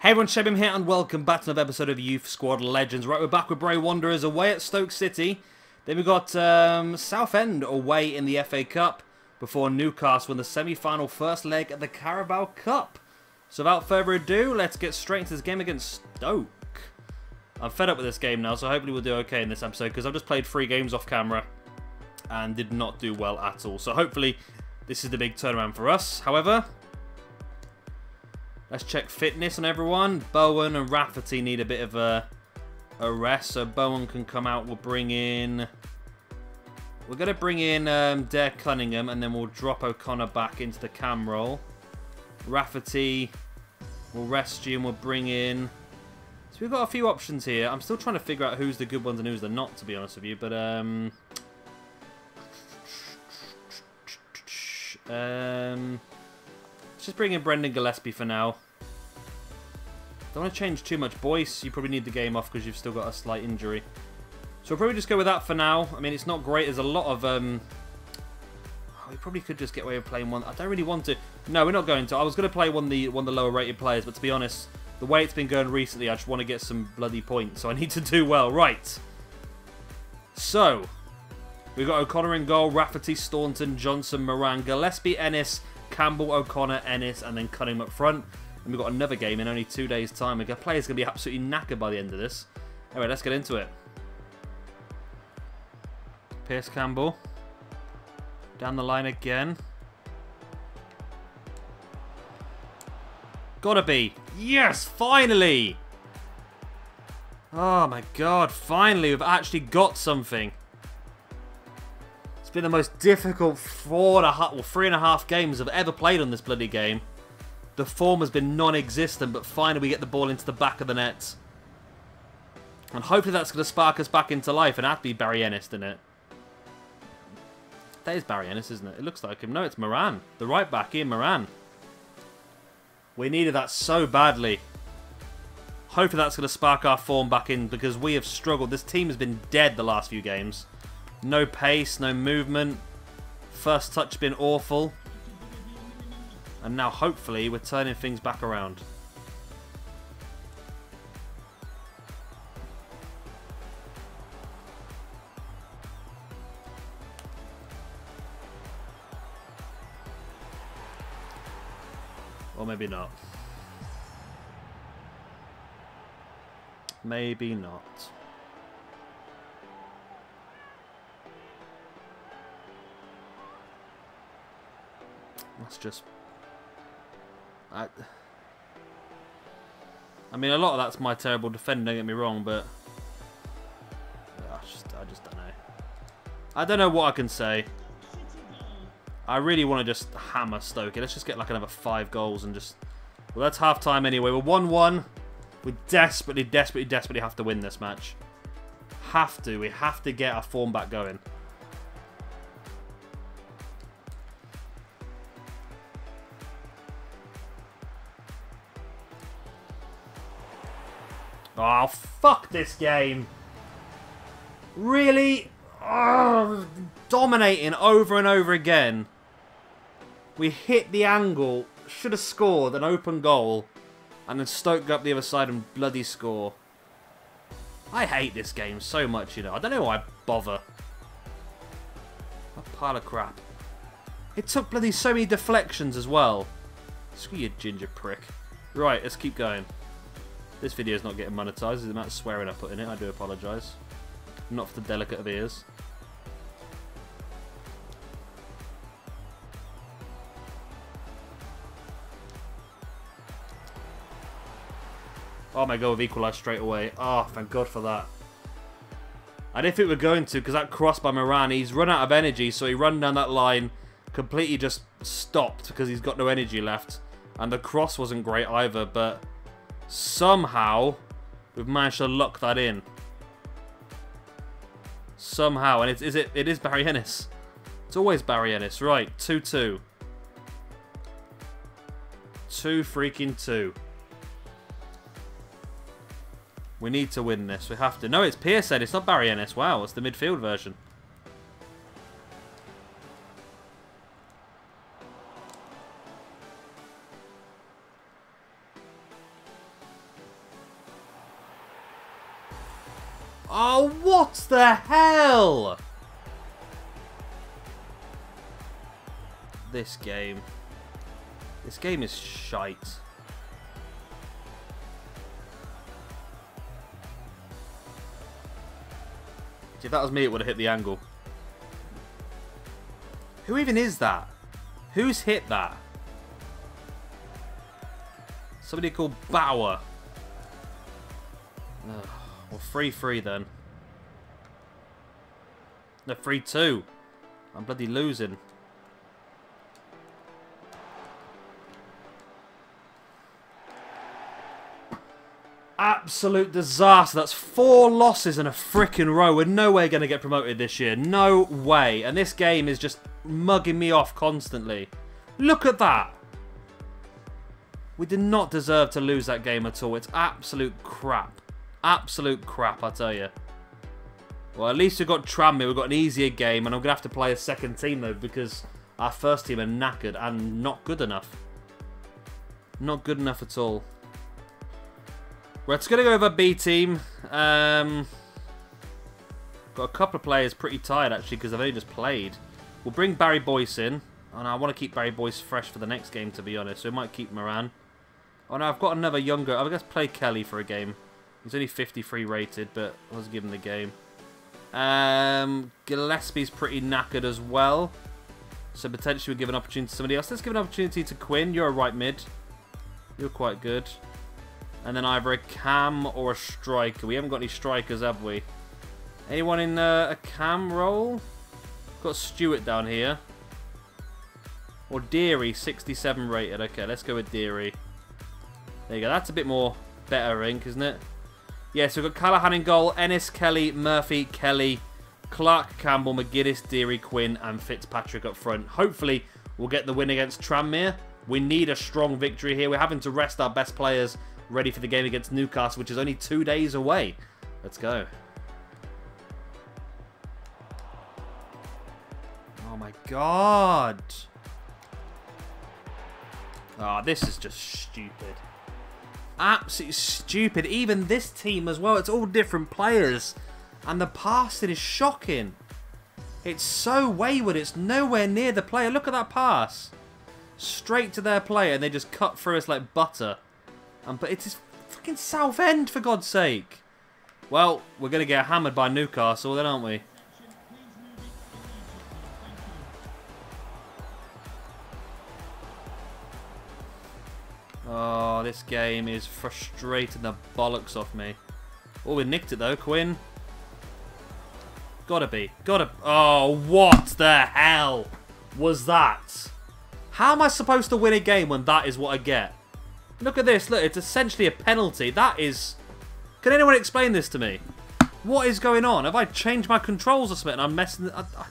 Hey everyone, Shebim here and welcome back to another episode of Youth Squad Legends. Right, we're back with Bray Wanderers away at Stoke City. Then we've got um, Southend away in the FA Cup before Newcastle in the semi-final first leg of the Carabao Cup. So without further ado, let's get straight into this game against Stoke. I'm fed up with this game now, so hopefully we'll do okay in this episode because I've just played three games off camera and did not do well at all. So hopefully this is the big turnaround for us. However, Let's check fitness on everyone. Bowen and Rafferty need a bit of a, a rest, so Bowen can come out. We'll bring in... We're going to bring in um, Dare Cunningham, and then we'll drop O'Connor back into the cam role. Rafferty will rest you, and we'll bring in... So we've got a few options here. I'm still trying to figure out who's the good ones and who's the not, to be honest with you. But, um... Um... Let's just bring in Brendan Gillespie for now. Don't want to change too much. Boyce, you probably need the game off because you've still got a slight injury. So we'll probably just go with that for now. I mean, it's not great. There's a lot of... Um... Oh, we probably could just get away with playing one. I don't really want to. No, we're not going to. I was going to play one the one the lower rated players, but to be honest, the way it's been going recently, I just want to get some bloody points. So I need to do well. Right. So, we've got O'Connor in goal, Rafferty, Staunton, Johnson, Moran, Gillespie, Ennis, Campbell, O'Connor, Ennis, and then Cunningham up front. And we've got another game in only two days' time. The players going to be absolutely knackered by the end of this. Anyway, let's get into it. Pierce Campbell. Down the line again. Gotta be. Yes, finally! Oh my god, finally we've actually got something. It's been the most difficult four and a half, well, three and a half games I've ever played on this bloody game. The form has been non-existent, but finally we get the ball into the back of the net. And hopefully that's going to spark us back into life, and that'd be Barry Ennis, isn't it? That is Barry Ennis, isn't it? It looks like him. No, it's Moran. The right back, Ian Moran. We needed that so badly. Hopefully that's going to spark our form back in, because we have struggled. This team has been dead the last few games. No pace, no movement. First touch been awful. And now hopefully we're turning things back around. Or maybe not. Maybe not. Just... I... I mean, a lot of that's my terrible defending, don't get me wrong, but... I just, I just don't know. I don't know what I can say. I really want to just hammer Stoke. Let's just get like another five goals and just... Well, that's half-time anyway. We're 1-1. We desperately, desperately, desperately have to win this match. Have to. We have to get our form back going. Oh, fuck this game. Really? Oh, dominating over and over again. We hit the angle. Should have scored an open goal. And then Stoke go up the other side and bloody score. I hate this game so much, you know. I don't know why I bother. A pile of crap. It took bloody so many deflections as well. Screw you, ginger prick. Right, let's keep going. This video is not getting monetized. The amount of swearing I put in it, I do apologise. Not for the delicate of ears. Oh my god, we've equalised straight away. Oh, thank god for that. And if it were going to, because that cross by Moran, he's run out of energy, so he run down that line, completely just stopped because he's got no energy left. And the cross wasn't great either, but Somehow, we've managed to lock that in. Somehow, and it is it. It is Barry Ennis. It's always Barry Ennis, right? Two two. Two freaking two. We need to win this. We have to. No, it's Pearson. It's not Barry Ennis. Wow, it's the midfield version. Oh, what the hell? This game. This game is shite. If that was me, it would have hit the angle. Who even is that? Who's hit that? Somebody called Bauer. Ugh. Well, 3-3 then. No, 3-2. I'm bloody losing. Absolute disaster. That's four losses in a freaking row. We're nowhere going to get promoted this year. No way. And this game is just mugging me off constantly. Look at that. We did not deserve to lose that game at all. It's absolute crap. Absolute crap, I tell you. Well, at least we've got Tranmere. We've got an easier game. And I'm going to have to play a second team, though, because our first team are knackered and not good enough. Not good enough at all. Let's going to go over B team. Um, got a couple of players pretty tired, actually, because they've only just played. We'll bring Barry Boyce in. And I want to keep Barry Boyce fresh for the next game, to be honest. So we might keep Moran. Oh, no, I've got another younger... I guess play Kelly for a game. He's only 53 rated, but I was given the game. Um, Gillespie's pretty knackered as well. So potentially we give an opportunity to somebody else. Let's give an opportunity to Quinn. You're a right mid. You're quite good. And then either a cam or a striker. We haven't got any strikers, have we? Anyone in uh, a cam role? Got Stewart down here. Or Deary, 67 rated. Okay, let's go with Deary. There you go. That's a bit more better ink, isn't it? Yeah, so we've got Callahan in goal, Ennis, Kelly, Murphy, Kelly, Clark, Campbell, McGuinness, Deary, Quinn, and Fitzpatrick up front. Hopefully, we'll get the win against Tranmere. We need a strong victory here. We're having to rest our best players ready for the game against Newcastle, which is only two days away. Let's go. Oh my god. Oh, this is just stupid. Absolutely stupid. Even this team as well. It's all different players. And the passing is shocking. It's so wayward. It's nowhere near the player. Look at that pass. Straight to their player and they just cut through us like butter. But it's fucking Southend, for God's sake. Well, we're going to get hammered by Newcastle then, aren't we? Oh, this game is frustrating the bollocks off me. Oh, we nicked it though, Quinn. Gotta be. Gotta... Oh, what the hell was that? How am I supposed to win a game when that is what I get? Look at this. Look, it's essentially a penalty. That is... Can anyone explain this to me? What is going on? Have I changed my controls or something? I'm messing... I, I...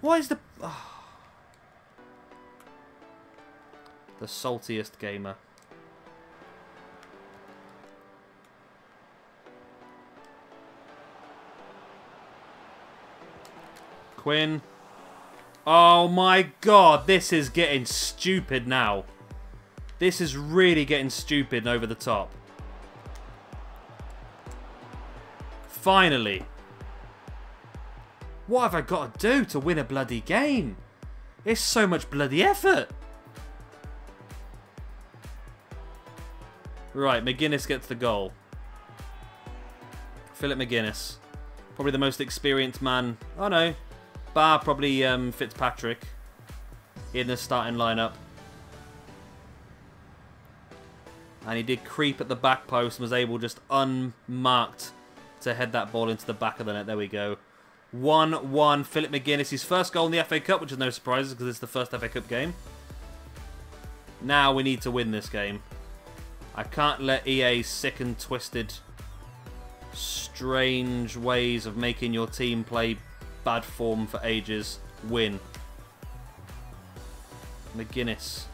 What is the... Oh. The saltiest gamer. Quinn. Oh my god, this is getting stupid now. This is really getting stupid and over the top. Finally. What have I got to do to win a bloody game? It's so much bloody effort. Right, McGuinness gets the goal. Philip McGuinness. Probably the most experienced man. Oh no. Bar probably um, Fitzpatrick in the starting lineup. And he did creep at the back post and was able just unmarked to head that ball into the back of the net. There we go. 1-1. Philip McGuinness, his first goal in the FA Cup, which is no surprise because it's the first FA Cup game. Now we need to win this game. I can't let EA's sick and twisted, strange ways of making your team play bad form for ages win. McGuinness.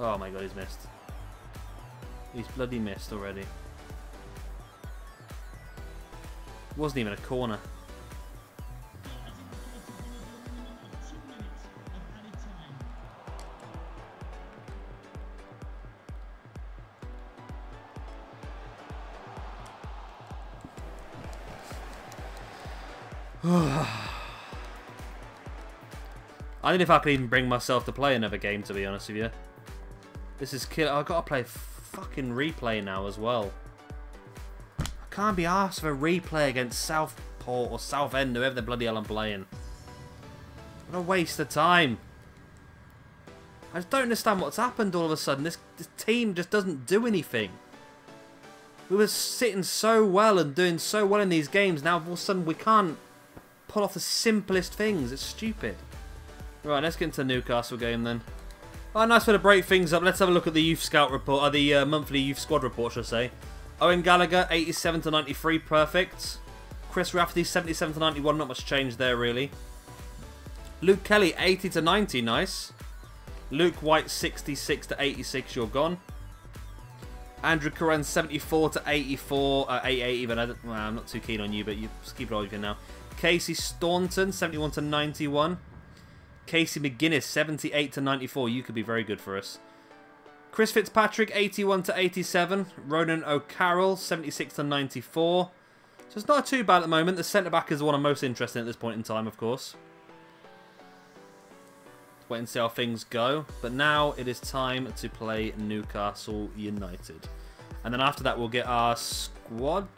Oh my god, he's missed. He's bloody missed already. Wasn't even a corner. I don't know if I can even bring myself to play another game, to be honest with you. This is kill. I've got to play fucking replay now as well. I can't be asked for a replay against Southport or Southend, whoever the bloody hell I'm playing. What a waste of time. I just don't understand what's happened all of a sudden. This, this team just doesn't do anything. We were sitting so well and doing so well in these games. Now all of a sudden we can't pull off the simplest things. It's stupid. Right, let's get into the Newcastle game then. Oh, nice way to break things up. Let's have a look at the Youth Scout report, or the uh, monthly Youth Squad report, should I say. Owen Gallagher, 87 to 93, perfect. Chris Rafferty, 77 to 91, not much change there, really. Luke Kelly, 80 to 90, nice. Luke White, 66 to 86, you're gone. Andrew Curran, 74 to 84, uh, 880, but I I'm not too keen on you, but you just keep it all you now. Casey Staunton, 71 to 91. Casey McGuinness, 78 to 94. You could be very good for us. Chris Fitzpatrick, 81 to 87. Ronan O'Carroll, 76 to 94. So it's not too bad at the moment. The centre back is the one I'm most interested in at this point in time, of course. Wait and see how things go. But now it is time to play Newcastle United. And then after that, we'll get our squad.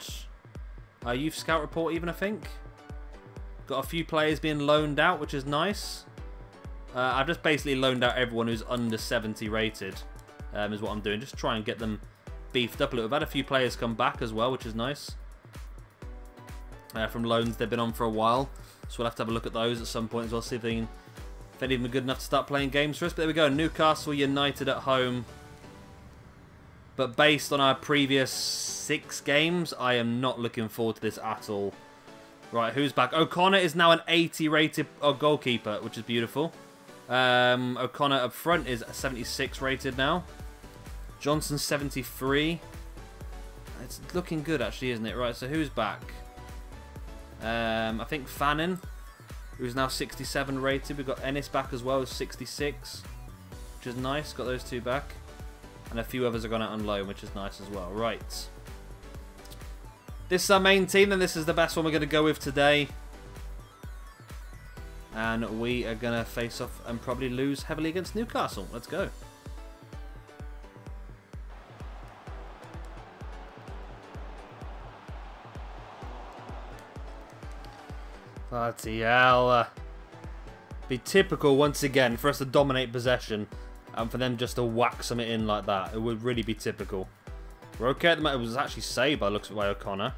Our youth scout report, even, I think. Got a few players being loaned out, which is nice. Uh, I've just basically loaned out everyone who's under 70 rated, um, is what I'm doing. Just try and get them beefed up a little. I've had a few players come back as well, which is nice. Uh, from loans they've been on for a while. So we'll have to have a look at those at some point as well, see if they can, of good enough to start playing games for us. But there we go, Newcastle United at home. But based on our previous six games, I am not looking forward to this at all. Right, who's back? O'Connor is now an 80 rated uh, goalkeeper, which is beautiful. Um, O'Connor up front is 76 rated now. Johnson 73. It's looking good actually, isn't it? Right, so who's back? Um, I think Fannin, who's now 67 rated. We've got Ennis back as well, as 66, which is nice. Got those two back. And a few others are gone out on loan, which is nice as well. Right. This is our main team, and this is the best one we're going to go with today. And we are going to face off and probably lose heavily against Newcastle. Let's go. Bloody hell. Uh, be typical once again for us to dominate possession and for them just to whack something in like that. It would really be typical. We're okay at the moment. It was actually saved by looks by O'Connor.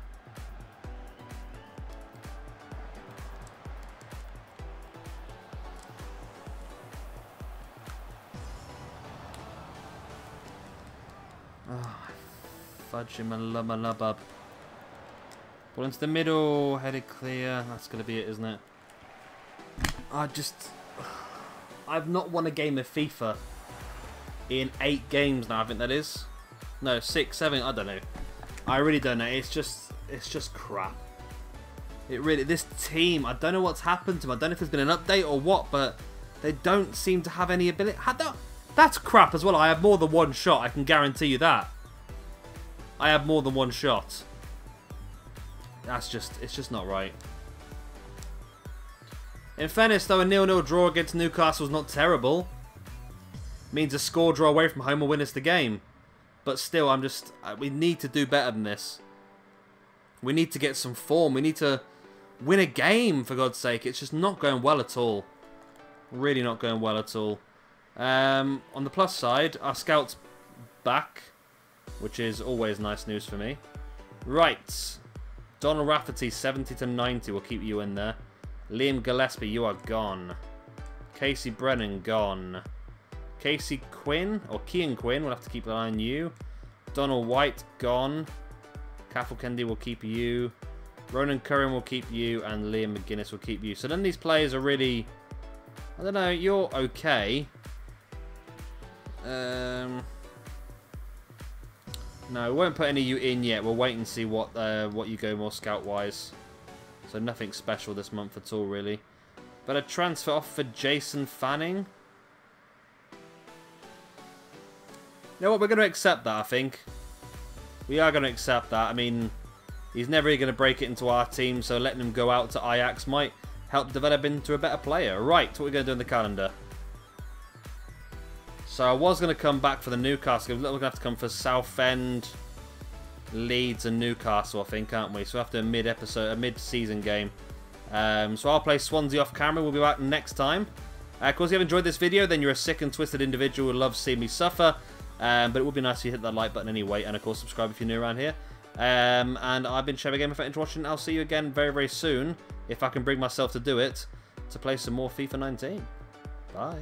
Fudge him a lubba lubbub. Ball into the middle, headed clear. That's going to be it, isn't it? I just... I've not won a game of FIFA in eight games now, I think that is. No, six, seven, I don't know. I really don't know. It's just, it's just crap. It really, this team, I don't know what's happened to them. I don't know if there's been an update or what, but they don't seem to have any ability. Had That, that's crap as well. I have more than one shot, I can guarantee you that. I have more than one shot. That's just, it's just not right. In fairness, though, a nil-nil draw against Newcastle is not terrible. Means a score draw away from home will win us the game. But still, I'm just, uh, we need to do better than this. We need to get some form. We need to win a game, for God's sake. It's just not going well at all. Really not going well at all. Um, on the plus side, our scout's back which is always nice news for me. Right. Donald Rafferty, 70 to 90. We'll keep you in there. Liam Gillespie, you are gone. Casey Brennan, gone. Casey Quinn, or Kean Quinn, we'll have to keep an eye on you. Donald White, gone. Caffel Kennedy will keep you. Ronan Curran will keep you, and Liam McGuinness will keep you. So then these players are really... I don't know, you're okay. Um... No, we won't put any of you in yet. We'll wait and see what uh, what you go more scout-wise. So nothing special this month at all, really. But a transfer off for Jason Fanning. You know what? We're going to accept that, I think. We are going to accept that. I mean, He's never really going to break it into our team, so letting him go out to Ajax might help develop into a better player. Right, what are we going to do in the calendar? So I was going to come back for the Newcastle. We're going to have to come for Southend, Leeds, and Newcastle, I think, aren't we? So after a mid-episode, a mid-season game. Um, so I'll play Swansea off camera. We'll be back next time. Uh, of course, if you have enjoyed this video, then you're a sick and twisted individual who loves seeing me suffer. Um, but it would be nice if you hit that like button anyway. And of course, subscribe if you're new around here. Um, and I've been Shabby Gamer. Thanks for watching. I'll see you again very, very soon, if I can bring myself to do it, to play some more FIFA 19. Bye.